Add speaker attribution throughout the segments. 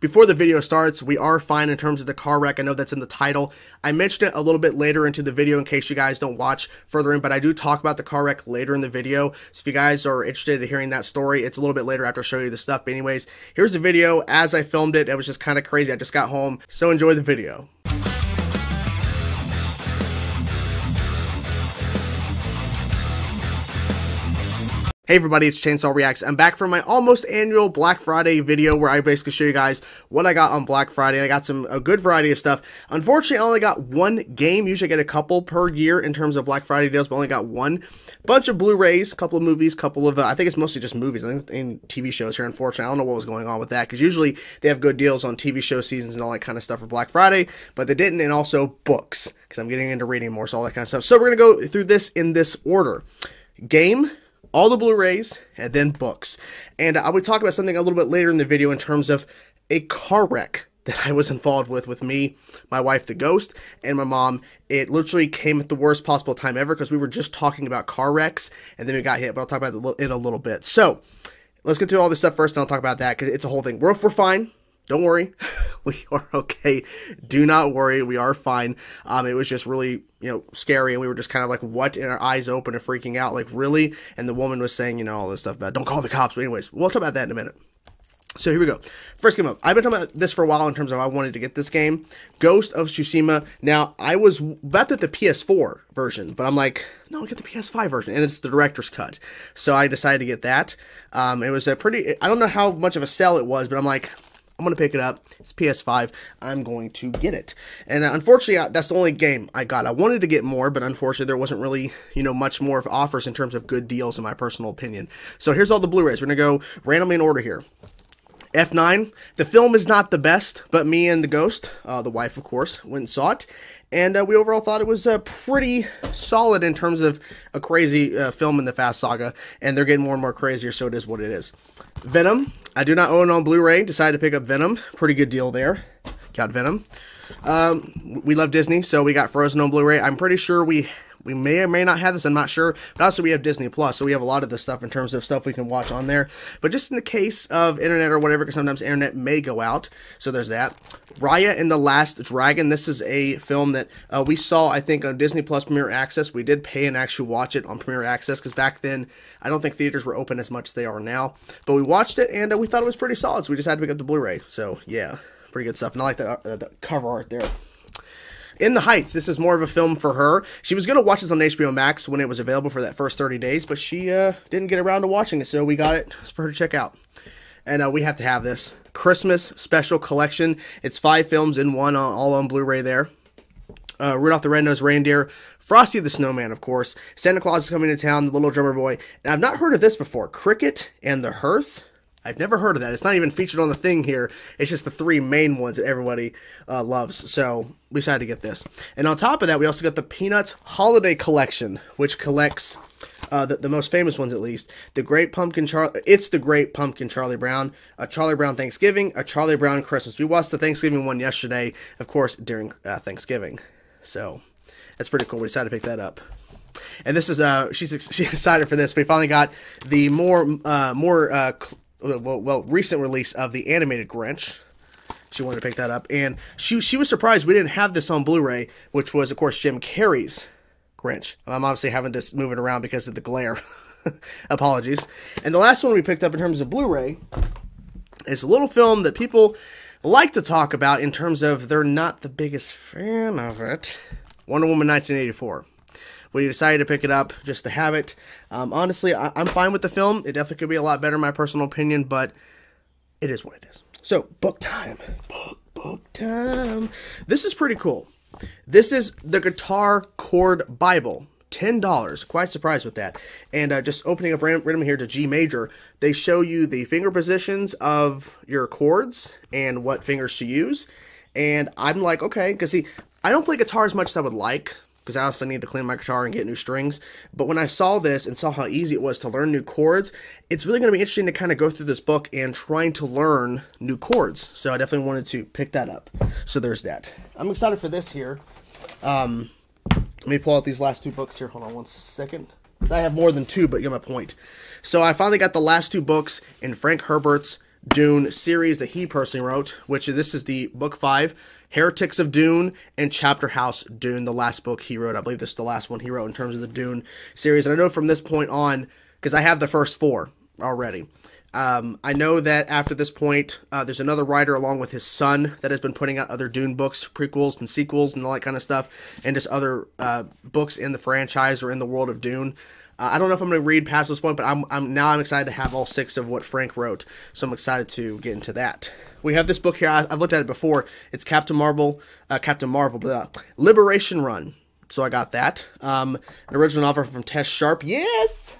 Speaker 1: Before the video starts, we are fine in terms of the car wreck. I know that's in the title. I mentioned it a little bit later into the video in case you guys don't watch further in, but I do talk about the car wreck later in the video. So if you guys are interested in hearing that story, it's a little bit later after I show you the stuff. But anyways, here's the video as I filmed it. It was just kind of crazy. I just got home. So enjoy the video. Hey everybody, it's Chainsaw Reacts. I'm back for my almost annual Black Friday video where I basically show you guys what I got on Black Friday. I got some a good variety of stuff. Unfortunately, I only got one game. Usually I get a couple per year in terms of Black Friday deals, but I only got one. Bunch of Blu-rays, couple of movies, couple of, uh, I think it's mostly just movies. and, TV shows here, unfortunately. I don't know what was going on with that because usually they have good deals on TV show seasons and all that kind of stuff for Black Friday, but they didn't. And also books because I'm getting into reading more, so all that kind of stuff. So we're going to go through this in this order. Game, all the Blu-rays, and then books. And I would talk about something a little bit later in the video in terms of a car wreck that I was involved with with me, my wife, the ghost, and my mom. It literally came at the worst possible time ever because we were just talking about car wrecks, and then we got hit. But I'll talk about it in a little bit. So let's get through all this stuff first, and I'll talk about that because it's a whole thing. We're, we're fine. Don't worry, we are okay. Do not worry, we are fine. Um, it was just really, you know, scary, and we were just kind of like, what, and our eyes open and freaking out, like, really? And the woman was saying, you know, all this stuff about, don't call the cops. But anyways, we'll talk about that in a minute. So here we go. First game up. I've been talking about this for a while in terms of I wanted to get this game. Ghost of Tsushima. Now, I was about at the PS4 version, but I'm like, no, i get the PS5 version. And it's the director's cut. So I decided to get that. Um, it was a pretty, I don't know how much of a sell it was, but I'm like, I'm going to pick it up. It's PS5. I'm going to get it. And uh, unfortunately, that's the only game I got. I wanted to get more, but unfortunately, there wasn't really, you know, much more of offers in terms of good deals, in my personal opinion. So here's all the Blu rays. We're going to go randomly in order here. F9. The film is not the best, but me and the ghost, uh, the wife, of course, went and saw it. And uh, we overall thought it was uh, pretty solid in terms of a crazy uh, film in the Fast Saga. And they're getting more and more crazier, so it is what it is. Venom. I do not own on Blu-ray. Decided to pick up Venom. Pretty good deal there. Got Venom. Um, we love Disney, so we got Frozen on Blu-ray. I'm pretty sure we we may or may not have this, I'm not sure. But also, we have Disney Plus, so we have a lot of this stuff in terms of stuff we can watch on there. But just in the case of internet or whatever, because sometimes internet may go out, so there's that. Raya and the Last Dragon. This is a film that uh, we saw, I think, on Disney Plus Premier Access. We did pay and actually watch it on Premier Access because back then I don't think theaters were open as much as they are now. But we watched it and uh, we thought it was pretty solid, so we just had to pick up the Blu-ray. So yeah, pretty good stuff. And I like the, uh, the cover art there. In the Heights, this is more of a film for her. She was going to watch this on HBO Max when it was available for that first 30 days, but she uh, didn't get around to watching it, so we got it for her to check out. And uh, we have to have this Christmas special collection. It's five films in one, uh, all on Blu-ray there. Uh, Rudolph the Red-Nosed Reindeer, Frosty the Snowman, of course, Santa Claus is coming to town, The Little Drummer Boy, and I've not heard of this before, Cricket and the Hearth. I've never heard of that. It's not even featured on the thing here. It's just the three main ones that everybody uh, loves. So we decided to get this. And on top of that, we also got the Peanuts Holiday Collection, which collects uh, the, the most famous ones at least. The Great Pumpkin Charlie. It's the Great Pumpkin Charlie Brown. A Charlie Brown Thanksgiving. A Charlie Brown Christmas. We watched the Thanksgiving one yesterday, of course, during uh, Thanksgiving. So that's pretty cool. We decided to pick that up and this is uh she's she's excited for this. We finally got the more uh more uh Uh, well, well recent release of the animated Grinch. She wanted to pick that up, and she she was surprised we didn't have this on Blu-ray, which was of course Jim Carrey's Grinch. I'm obviously having to move it around because of the glare. Apologies. And the last one we picked up in terms of Blu-ray is a little film that people like to talk about in terms of they're not the biggest fan of it. Wonder Woman 1984 we decided to pick it up just to have it. Um, honestly, I, am fine with the film. It definitely could be a lot better, in my personal opinion, but it is what it is. So, book time. Book, book time. This is pretty cool. This is the Guitar Chord Bible. $10. Quite surprised with that. And uh, just opening up random here to G major, they show you the finger positions of your chords and what fingers to use. And I'm like, okay, because see, I don't play guitar as much as I would like because I also need to clean my guitar and get new strings. But when I saw this and saw how easy it was to learn new chords, it's really going to be interesting to kind of go through this book and trying to learn new chords. So I definitely wanted to pick that up. So there's that. I'm excited for this here. Um, let me pull out these last two books here. Hold on one second. I have more than two, but you get my point. So I finally got the last two books in Frank Herbert's Dune series that he personally wrote, which this is the book five, Heretics of Dune and Chapterhouse Dune, the last book he wrote. I believe this is the last one he wrote in terms of the Dune series. And I know from this point on, because I have the first four already. Um, I know that after this point, uh, there's another writer along with his son that has been putting out other Dune books, prequels and sequels, and all that kind of stuff, and just other uh, books in the franchise or in the world of Dune. Uh, I don't know if I'm going to read past this point, but I'm, I'm now I'm excited to have all six of what Frank wrote, so I'm excited to get into that. We have this book here. I, have looked at it before. It's Captain Marvel, uh, Captain Marvel, blah, Liberation Run. So I got that. Um, an original novel from Tess Sharpe. Yes.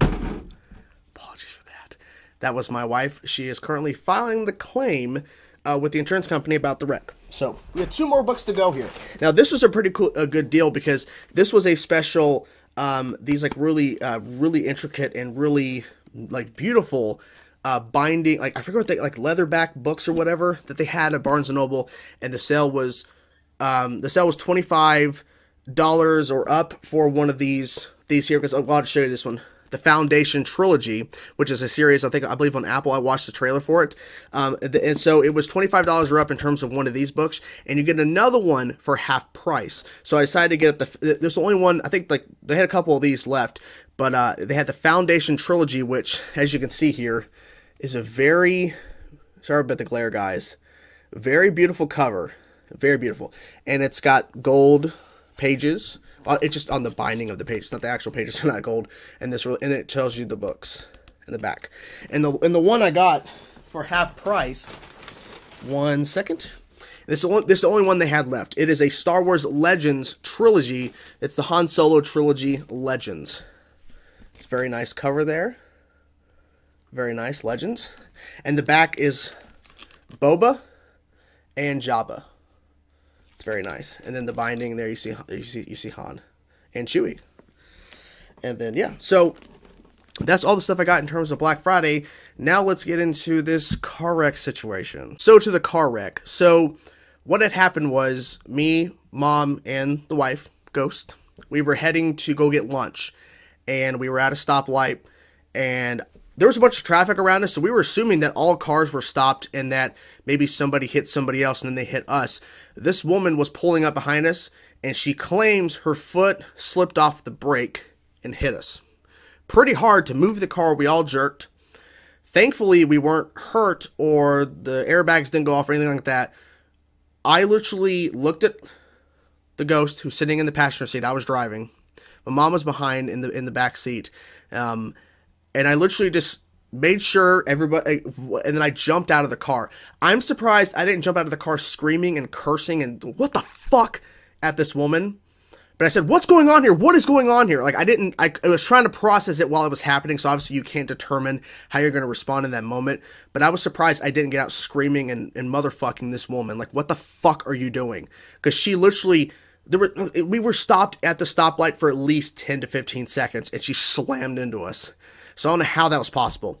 Speaker 1: Apologies for that. Was my wife. She is currently filing the claim uh, with the insurance company about the wreck. So we have two more books to go here. Now this was a pretty cool, a good deal because this was a special um, these like really uh, really intricate and really like beautiful uh, binding like I forget what they like leatherback books or whatever that they had at Barnes and Noble, and the sale was um, the sale was twenty five dollars or up for one of these these here because oh, I'll show you this one the Foundation trilogy, which is a series I think I believe on Apple. I watched the trailer for it, um, and so it was twenty five dollars or up in terms of one of these books, and you get another one for half price. So I decided to get the. There's only one. I think like they had a couple of these left, but uh, they had the Foundation trilogy, which, as you can see here, is a very sorry about the glare, guys. Very beautiful cover, very beautiful, and it's got gold pages uh, it's just on the binding of the page. It's not the actual page. It's not gold. And this and it tells you the books in the back. And the and the one I got for half price. One second. This is, this is the only one they had left. It is a Star Wars Legends trilogy. It's the Han Solo trilogy Legends. It's very nice cover there. Very nice Legends. And the back is Boba and Jabba. It's very nice. And then the binding there, you see, you see, you see Han and Chewie. And then yeah, so that's all the stuff I got in terms of Black Friday. Now let's get into this car wreck situation. So to the car wreck. So what had happened was me, mom, and the wife, Ghost, we were heading to go get lunch, and we were at a stoplight, and there was a bunch of traffic around us, so we were assuming that all cars were stopped and that maybe somebody hit somebody else and then they hit us. This woman was pulling up behind us and she claims her foot slipped off the brake and hit us. Pretty hard to move the car, we all jerked. Thankfully, we weren't hurt or the airbags didn't go off or anything like that. I literally looked at the ghost who's sitting in the passenger seat. I was driving. My mom was behind in the in the back seat. Um, and I literally just made sure everybody eh, and then I jumped out of the car. I'm surprised I didn't jump out of the car screaming and cursing and what the fuck at this woman. But I said, "What's going on here? What is going on here?" Like I didn't I, I was trying to process it while it was happening, so obviously you can't determine how you're going to respond in that moment. But I was surprised I didn't get out screaming and, and motherfucking this woman. Like, "What the fuck are you doing?" Cuz she literally there were we were stopped at the stoplight for at least 10 to 15 seconds and she slammed into us. So I don't know how that was possible.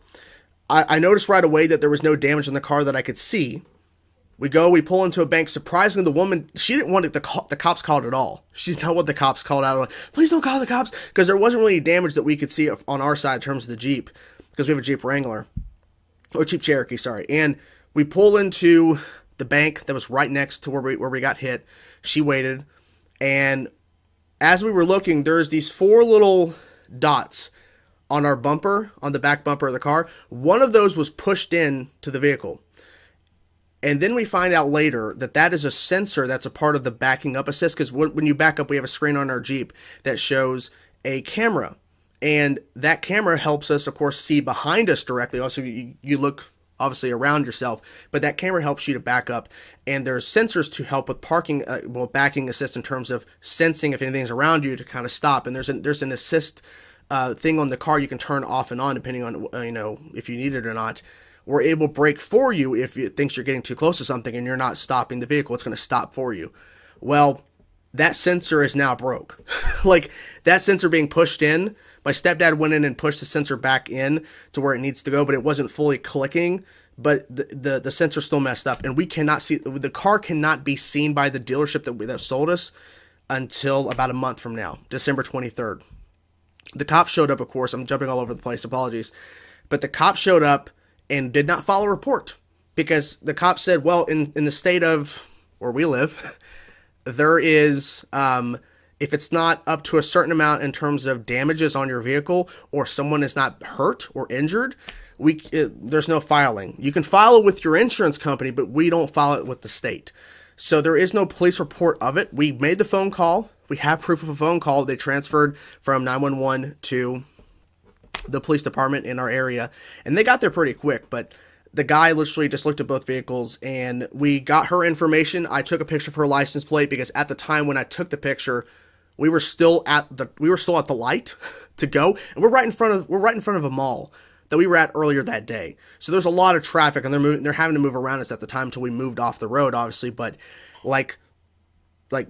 Speaker 1: I, I noticed right away that there was no damage in the car that I could see. We go, we pull into a bank. Surprisingly, the woman, she didn't want the, co- the cops called at all. She didn't what the cops called out. Like, Please don't call the cops. Because there wasn't really damage that we could see on our side in terms of the Jeep. Because we have a Jeep Wrangler. Or Jeep Cherokee, sorry. And we pull into the bank that was right next to where we, where we got hit. She waited. And as we were looking, there's these four little dots on our bumper, on the back bumper of the car. One of those was pushed in to the vehicle. And then we find out later that that is a sensor that's a part of the backing up assist because when you back up, we have a screen on our Jeep that shows a camera. And that camera helps us, of course, see behind us directly. Also, you, you look obviously around yourself, but that camera helps you to back up. And there's sensors to help with parking, uh, well, backing assist in terms of sensing if anything's around you to kind of stop. And there's an, there's an assist uh, thing on the car you can turn off and on depending on uh, you know if you need it or not. We're able to brake for you if it thinks you're getting too close to something and you're not stopping the vehicle. It's going to stop for you. Well, that sensor is now broke. like that sensor being pushed in, my stepdad went in and pushed the sensor back in to where it needs to go, but it wasn't fully clicking. But the the, the sensor still messed up, and we cannot see the car cannot be seen by the dealership that that sold us until about a month from now, December twenty third. The cops showed up, of course. I'm jumping all over the place. Apologies. But the cops showed up and did not file a report because the cop said, well, in, in the state of where we live, there is, um, if it's not up to a certain amount in terms of damages on your vehicle or someone is not hurt or injured, we it, there's no filing. You can file it with your insurance company, but we don't file it with the state. So there is no police report of it. We made the phone call. We have proof of a phone call. They transferred from 911 to the police department in our area, and they got there pretty quick. But the guy literally just looked at both vehicles, and we got her information. I took a picture of her license plate because at the time when I took the picture, we were still at the we were still at the light to go, and we're right in front of we're right in front of a mall that we were at earlier that day. So there's a lot of traffic, and they're moving, they're having to move around us at the time until we moved off the road, obviously. But like, like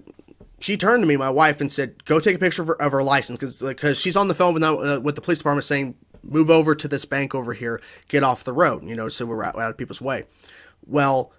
Speaker 1: she turned to me, my wife, and said, "Go take a picture of her, of her license," because because she's on the phone with, uh, with the police department saying, "Move over to this bank over here, get off the road," you know, so we're out, out of people's way. Well,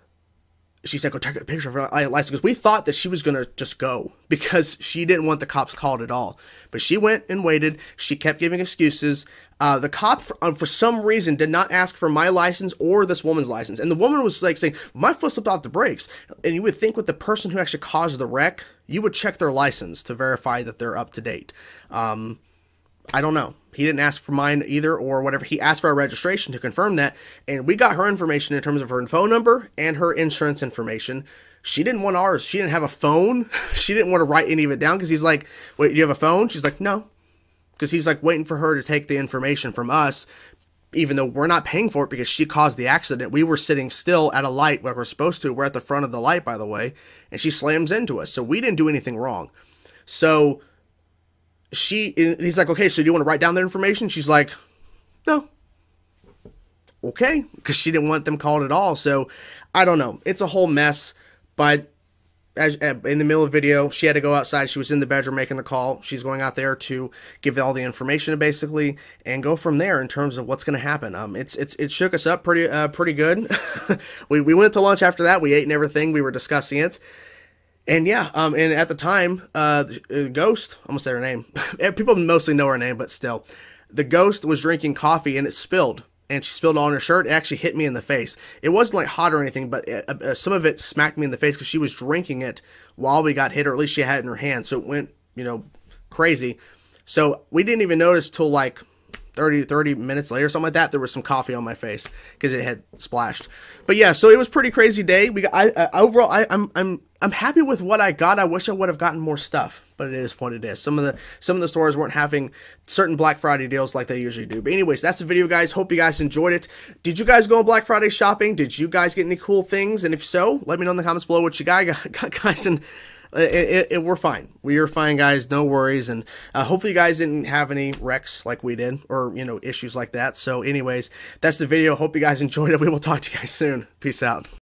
Speaker 1: she said, "Go take a picture of her license," because we thought that she was gonna just go because she didn't want the cops called at all. But she went and waited. She kept giving excuses. Uh, the cop, for, uh, for, some reason, did not ask for my license or this woman's license, and the woman was like saying, "My foot slipped off the brakes." And you would think with the person who actually caused the wreck, you would check their license to verify that they're up to date. Um, I don't know. He didn't ask for mine either, or whatever. He asked for our registration to confirm that, and we got her information in terms of her phone number and her insurance information. She didn't want ours. She didn't have a phone. she didn't want to write any of it down because he's like, "Wait, you have a phone?" She's like, "No," because he's like waiting for her to take the information from us, even though we're not paying for it because she caused the accident. We were sitting still at a light where we're supposed to. We're at the front of the light, by the way, and she slams into us. So we didn't do anything wrong. So she he's like, okay, so do you want to write down their information? She's like, no. Okay, because she didn't want them called at all. So I don't know. It's a whole mess. But as in the middle of the video, she had to go outside. She was in the bedroom making the call. She's going out there to give all the information basically and go from there in terms of what's going to happen. Um, it's it's it shook us up pretty uh, pretty good. we we went to lunch after that. We ate and everything. We were discussing it. And yeah, um, and at the time, uh, the Ghost, I'm gonna say her name. People mostly know her name, but still, the Ghost was drinking coffee and it spilled, and she spilled on her shirt. It actually hit me in the face. It wasn't like hot or anything, but it, uh, uh, some of it smacked me in the face because she was drinking it while we got hit, or at least she had it in her hand, so it went, you know, crazy. So we didn't even notice till like 30, 30 minutes later, something like that, there was some coffee on my face because it had splashed. But yeah, so it was pretty crazy day. We got, I, overall, I, I'm, I'm, I'm happy with what I got. I wish I would have gotten more stuff, but it is what it is. Some of the, some of the stores weren't having certain Black Friday deals like they usually do. But anyways, that's the video, guys. Hope you guys enjoyed it. Did you guys go on Black Friday shopping? Did you guys get any cool things? And if so, let me know in the comments below what you guys got, guys. And it, it, it, we're fine. We are fine, guys. No worries. And uh, hopefully, you guys didn't have any wrecks like we did, or you know, issues like that. So, anyways, that's the video. Hope you guys enjoyed it. We will talk to you guys soon. Peace out.